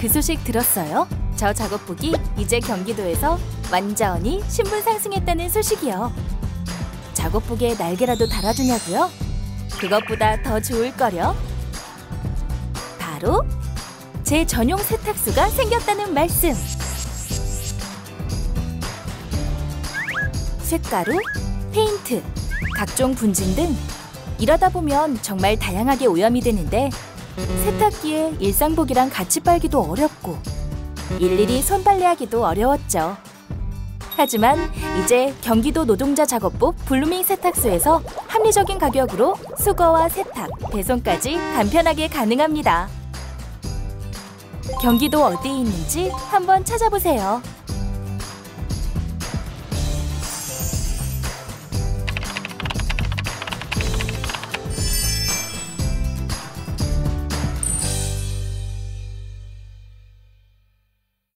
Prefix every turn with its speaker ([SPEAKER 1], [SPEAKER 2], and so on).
[SPEAKER 1] 그 소식 들었어요? 저 작업복이 이제 경기도에서 완전히 신분 상승했다는 소식이요. 작업복에 날개라도 달아주냐고요? 그것보다 더 좋을 거려. 바로 제 전용 세탁소가 생겼다는 말씀. 쇳가루, 페인트, 각종 분진 등 이러다 보면 정말 다양하게 오염이 되는데 세탁기에 일상복이랑 같이 빨기도 어렵고 일일이 손빨래하기도 어려웠죠. 하지만 이제 경기도 노동자 작업복 블루밍 세탁소에서 합리적인 가격으로 수거와 세탁, 배송까지 간편하게 가능합니다. 경기도 어디에 있는지 한번 찾아보세요.